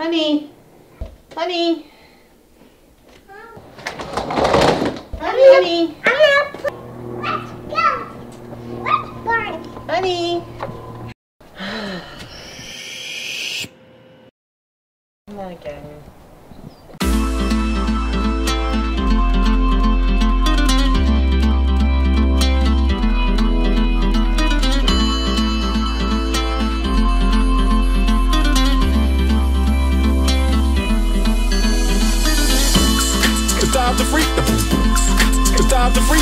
Honey. Honey. Honey. Honey. Let's go. Let's burn. Honey. Not again. The to free